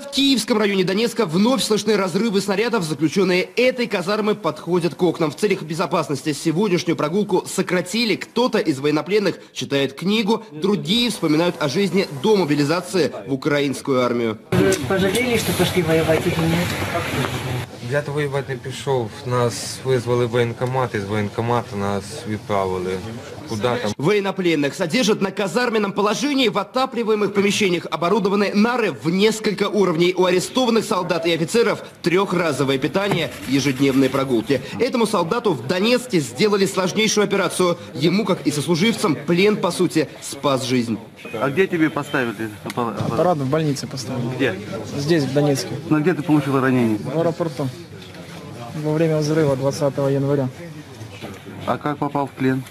В Киевском районе Донецка вновь слышны разрывы снарядов. Заключенные этой казармы подходят к окнам. В целях безопасности сегодняшнюю прогулку сократили. Кто-то из военнопленных читает книгу, другие вспоминают о жизни до мобилизации в украинскую армию. Пожалели, что пошли воевать или нет? Я то воювати не пішов, нас визвали в воєнкомат, із воєнкомату нас відправили. Куди там? Военнопленных содержат на казарменном положении в отапливаемых помещениях. Оборудованы нары в несколько уровней. У арестованных солдат и офицеров трехразовое питание, ежедневные прогулки. Этому солдату в Донецке сделали сложнейшую операцию. Ему, как и сослуживцам, плен, по сути, спас жизнь. А где тебе поставили? аппарат? Аппарат в больнице поставили. Где? Здесь, в Донецке, Ну где ты получил ранение? в аэропорту. Во время взрыва 20 января. А как попал в плен?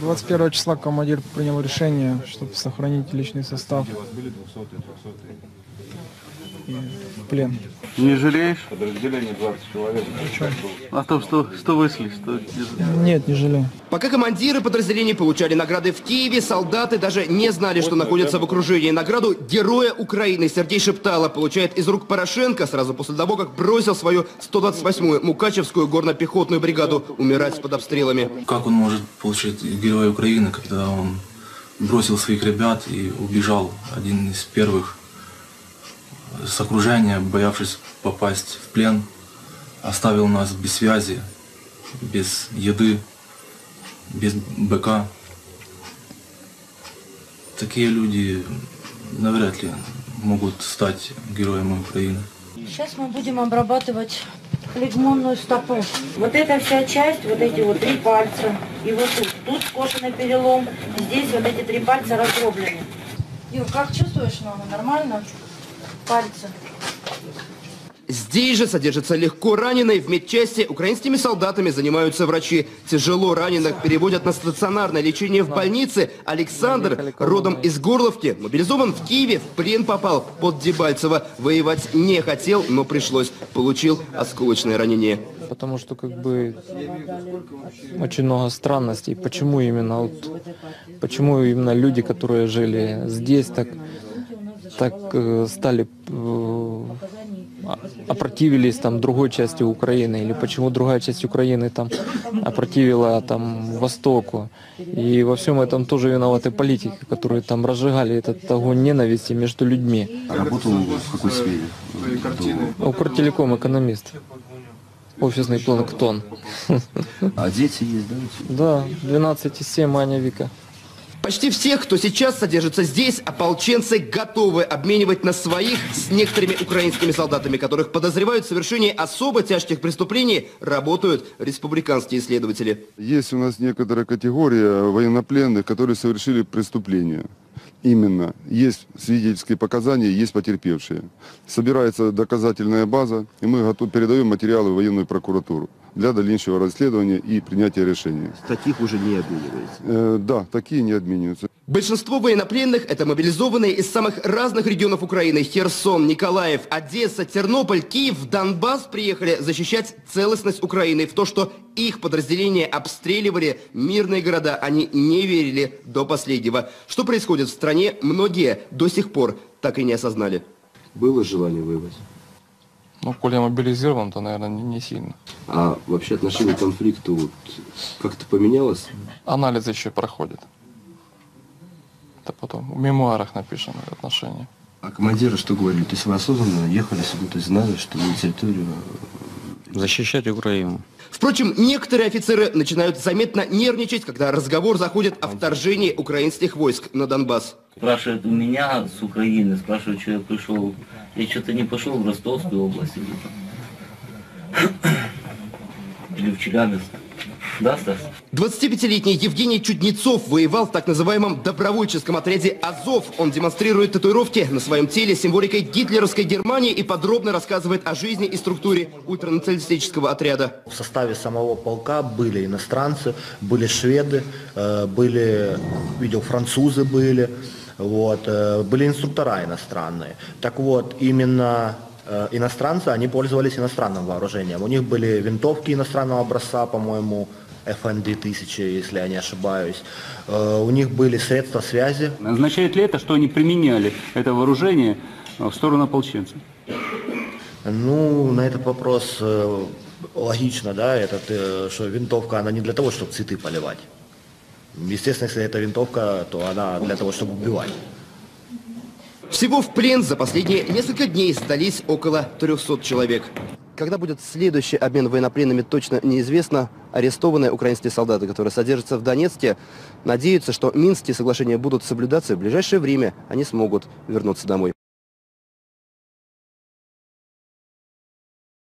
21 числа командир принял решение, чтобы сохранить личный состав. И в плен. Не жалеешь? Подразделение 20 человек. А то, что, что вышли, что... Нет, не жалею. Пока командиры подразделений получали награды в Киеве, солдаты даже не знали, что находятся в окружении. Награду Героя Украины Сергей Шептало получает из рук Порошенко сразу после того, как бросил свою 128-ю Мукачевскую горно-пехотную бригаду умирать под обстрелами. Как он может получить Героя Украины, когда он бросил своих ребят и убежал, один из первых с окружения, боявшись попасть в плен, оставил нас без связи, без еды, без БК. Такие люди навряд ли могут стать героями Украины. Сейчас мы будем обрабатывать флегмонную стопу. Вот эта вся часть, вот эти вот три пальца, и вот тут, тут скошенный перелом, здесь вот эти три пальца раздроблены. Юр, как чувствуешь ногу? Нормально? Пальцы. Здесь же содержатся легко раненые. В медчасти украинскими солдатами занимаются врачи. Тяжело раненых переводят на стационарное лечение в больнице. Александр, родом из Горловки, мобилизован в Киеве, в плен попал под Дебальцево. Воевать не хотел, но пришлось. Получил осколочное ранение. Потому что как бы очень много странностей. Почему именно вот, почему именно люди, которые жили здесь, так так стали опротивились там другой части Украины или почему другая часть Украины там опротивила там Востоку и во всем этом тоже виноваты политики, которые там разжигали этот огонь ненависти между людьми. Работал в какой сфере? Укртелеком экономист. Офисный планктон. А дети есть, да? Да, 12,7 Аня Вика. Почти всех, кто сейчас содержится здесь, ополченцы готовы обменивать на своих с некоторыми украинскими солдатами, которых подозревают в совершении особо тяжких преступлений, работают республиканские исследователи. Есть у нас некоторая категория военнопленных, которые совершили преступления. Именно. Есть свидетельские показания, есть потерпевшие. Собирается доказательная база, и мы готов, передаем материалы в военную прокуратуру для дальнейшего расследования и принятия решения. Таких уже не обменивается. Э, да, такие не обмениваются. Большинство военнопленных – это мобилизованные из самых разных регионов Украины. Херсон, Николаев, Одесса, Тернополь, Киев, Донбасс приехали защищать целостность Украины. В то, что их подразделения обстреливали мирные города, они не верили до последнего. Что происходит в стране, многие до сих пор так и не осознали. Было желание воевать? Ну, коли я мобилизирован, то, наверное, не, не сильно. А вообще отношение к конфликту вот, как-то поменялось? Анализ еще проходит. Это потом в мемуарах напишем отношения. А командиры что говорили? То есть вы осознанно ехали сюда, то есть знали, что на территорию... Защищать Украину. Впрочем, некоторые офицеры начинают заметно нервничать, когда разговор заходит о вторжении украинских войск на Донбасс. Спрашивают у меня с Украины, спрашивают, что я пришел. Я что-то не пошел в Ростовскую область или там. Или в Челябинск. Да, Стас? 25-летний Евгений Чуднецов воевал в так называемом добровольческом отряде «Азов». Он демонстрирует татуировки на своем теле символикой гитлеровской Германии и подробно рассказывает о жизни и структуре ультранационалистического отряда. В составе самого полка были иностранцы, были шведы, э, были, видел, французы были, вот, э, были инструктора иностранные. Так вот, именно э, иностранцы, они пользовались иностранным вооружением. У них были винтовки иностранного образца, по-моему, FND 1000, если я не ошибаюсь. Э, У них были средства связи. Означает ли это, что они применяли это вооружение в сторону ополченцев? Ну, на этот вопрос логично, да, этот, что винтовка, она не для того, чтобы цветы поливать. Естественно, если это винтовка, то она для того, чтобы убивать. Всего в плен за последние несколько дней сдались около 300 человек. Когда будет следующий обмен военнопленными, точно неизвестно. Арестованные украинские солдаты, которые содержатся в Донецке, надеются, что Минские соглашения будут соблюдаться и в ближайшее время они смогут вернуться домой.